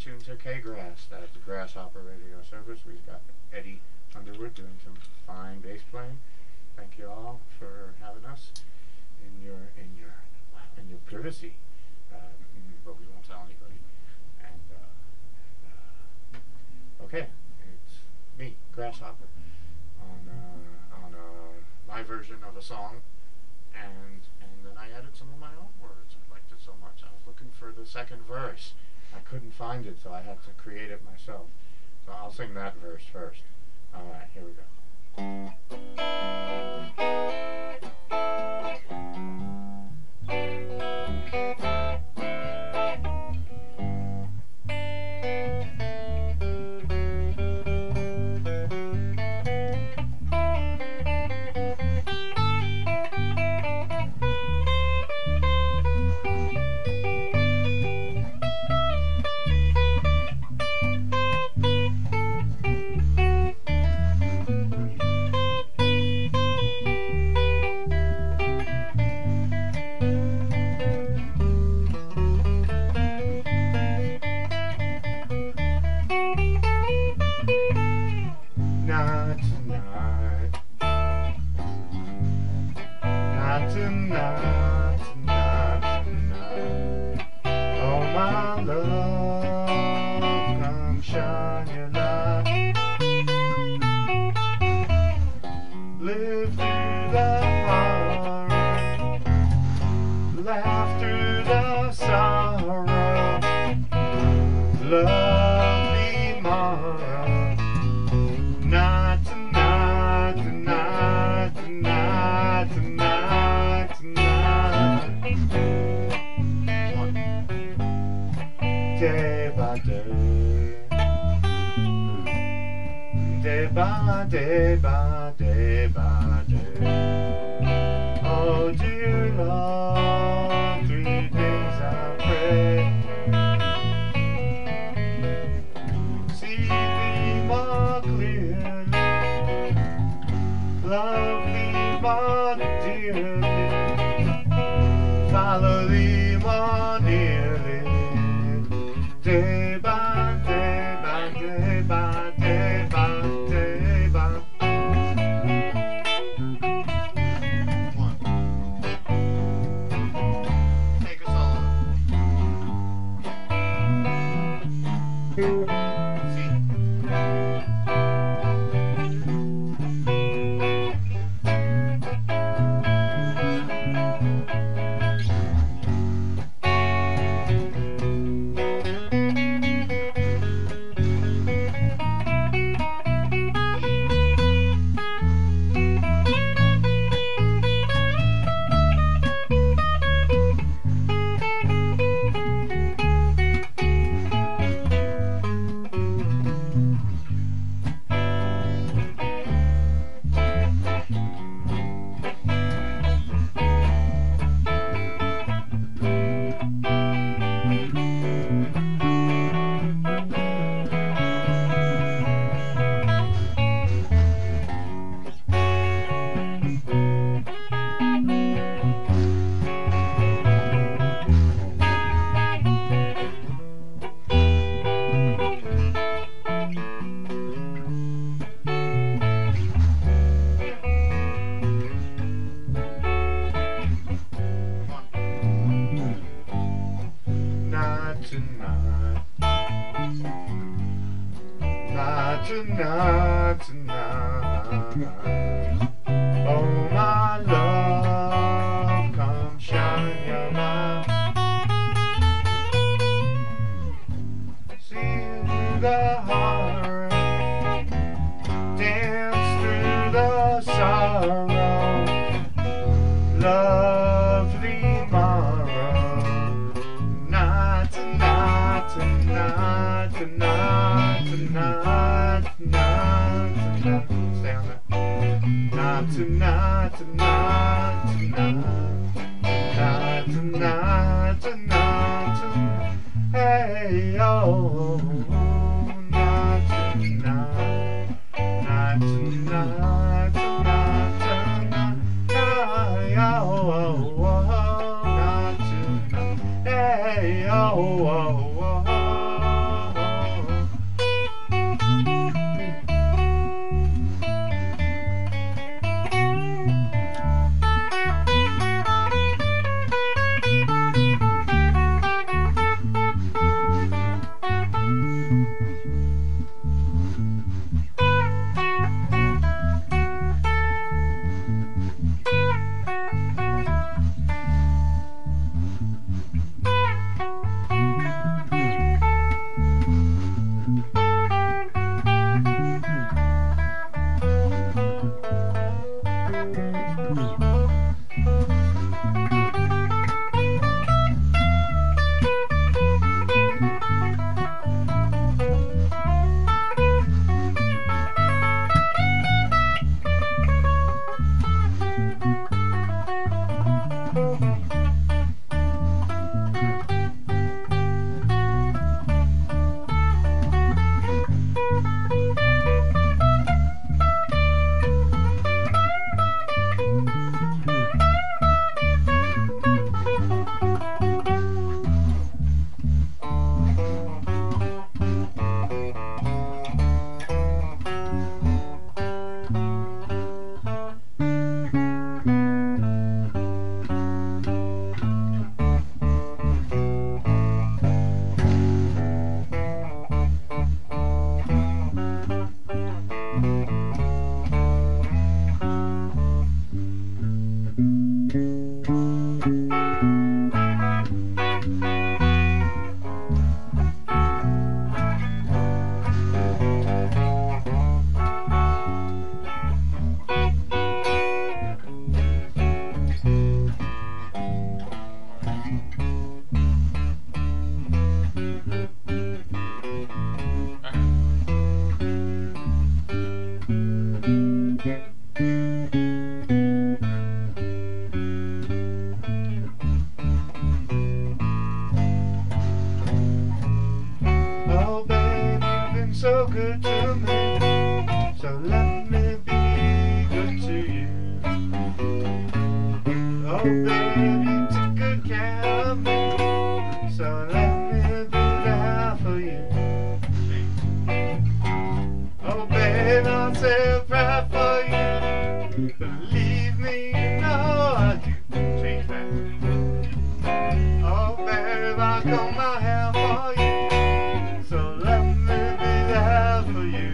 tuned to K-Grass. That's the Grasshopper Radio Service. We've got Eddie Underwood doing some fine bass playing. Thank you all for having us in your in your in your privacy. Uh, but we won't tell anybody. And uh, uh, okay, it's me, Grasshopper, on uh, on uh, my version of a song, and and then I added some of my own words. I liked it so much. I was looking for the second verse. I couldn't find it, so I had to create it myself. So I'll sing that verse first. All right, here we go. The laugh through the sorrow. Lovely morrow. Not tonight, tonight, tonight, tonight, tonight. Day by day, day by day by day by day. Oh dear Lord, three days I pray. See thee more clearly, love thee more dearly, tonight, tonight, tonight, tonight, tonight. Stay on that. Not tonight, tonight, tonight, tonight, tonight, tonight. Hey, oh, not tonight, not tonight. If I on my hair for you. So let me be there for you.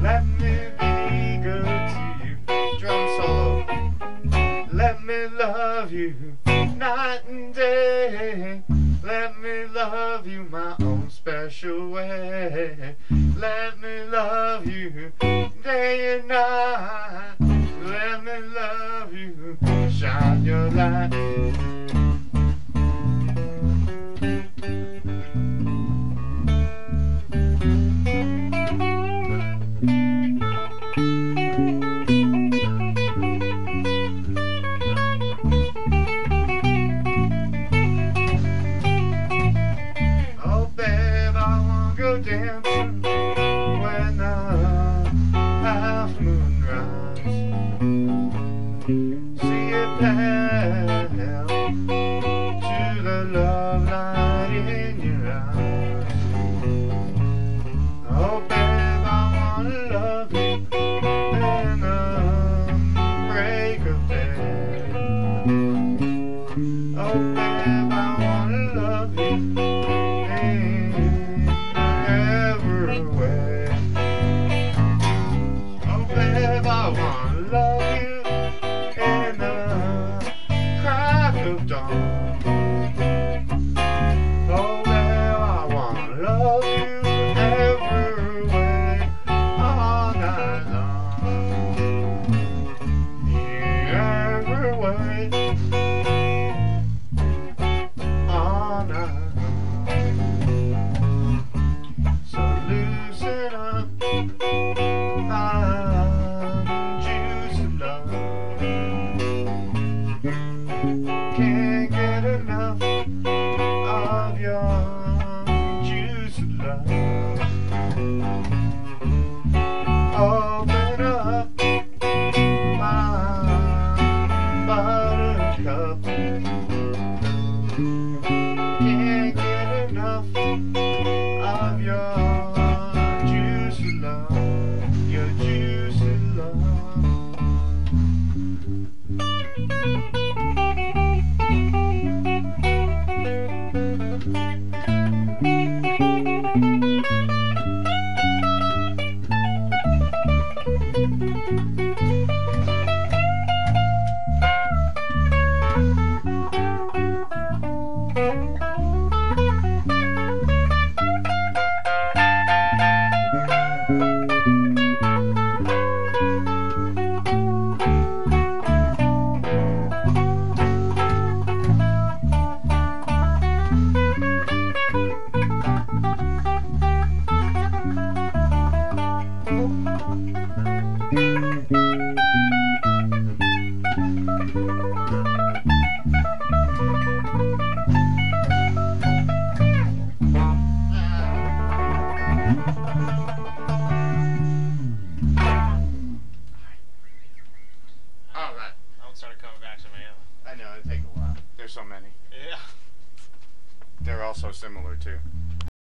Let me be good to you. Drum solo. Let me love you night and day. Let me love you my own special way. Let me love you day and night. Let me love you. Shine your light.